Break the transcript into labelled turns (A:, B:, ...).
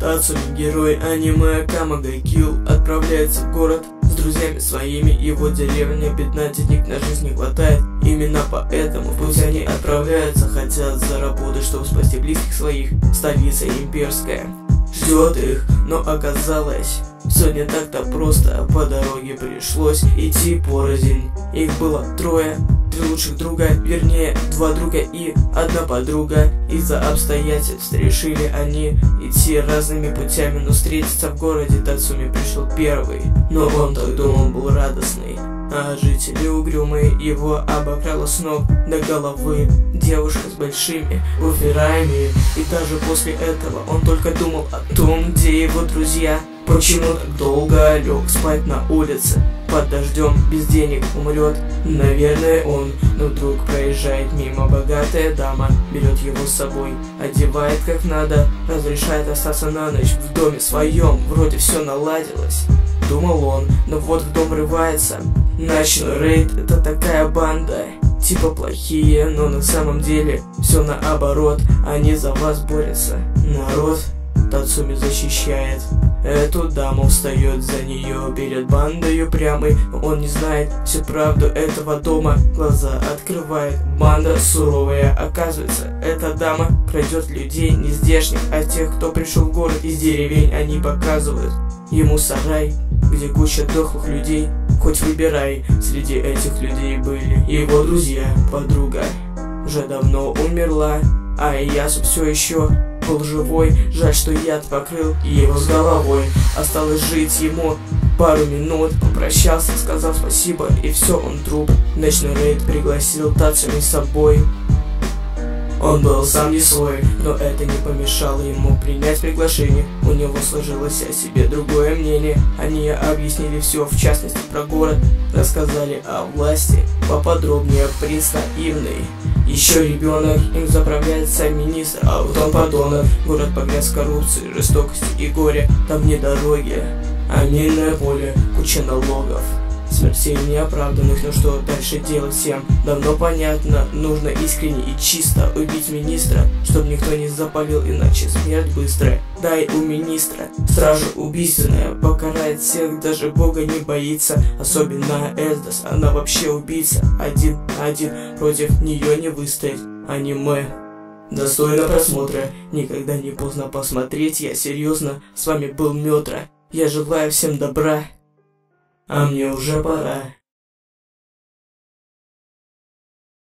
A: Тацуми, герой аниме Камага Килл, отправляется в город с друзьями своими. Его деревня денег на жизнь не хватает. Именно поэтому пусть они отправляются, хотят заработать, чтобы спасти близких своих. Столица имперская ждет их, но оказалось, все не так-то просто, по дороге пришлось идти порознь. Их было трое, три лучших друга, вернее, два друга и одна подруга. Из-за обстоятельств решили они идти разными путями, но встретиться в городе Тацуми пришел первый. Но он так думал, был радостный. А жители угрюмые его обокрала с ног до головы Девушка с большими буферами И даже после этого он только думал о том, где его друзья Почему так долго лег спать на улице? Под дождем, без денег умрет Наверное он, но вдруг проезжает мимо богатая дама Берет его с собой, одевает как надо Разрешает остаться на ночь в доме своем Вроде все наладилось Думал он, но вот в дом рывается Ночной рейд это такая банда Типа плохие, но на самом деле все наоборот. Они за вас борются. Народ Тацуми защищает Эту даму встает за нее перед бандою прямой. Он не знает всю правду этого дома. Глаза открывает, банда суровая. Оказывается, эта дама пройдет людей не здешних А тех, кто пришел в город. Из деревень Они показывают ему сарай Где куча дохлых людей. Хоть выбирай, среди этих людей были его друзья, подруга Уже давно умерла, а я все еще был живой. Жаль, что яд покрыл его с головой. Осталось жить ему пару минут. Попрощался, сказал спасибо и все, он труп Ночной рейд пригласил Тацуми с собой. Он был сам не свой, но это не помешало ему принять приглашение. У него сложилось о себе другое мнение. Они объяснили все, в частности про город. Рассказали о власти, поподробнее принц наивный еще ребенок, им заправляет сам министр, а вот он подонок. Город погряз в коррупции, жестокости и горе Там не дороги, а минное поле, куча налогов Смертей неоправданных, но что дальше делать всем? Давно понятно, нужно искренне и чисто убить министра, чтобы никто не запалил, иначе смерть быстрая. Дай у министра, стража убийственная, покарает всех, даже бога не боится, особенно Эльдас, она вообще убийца, один на один, против нее не выстоять, аниме. Достойно просмотра, никогда не поздно посмотреть, я серьезно, с вами был Метра, я желаю всем добра, а мне уже пора.